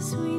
Sweet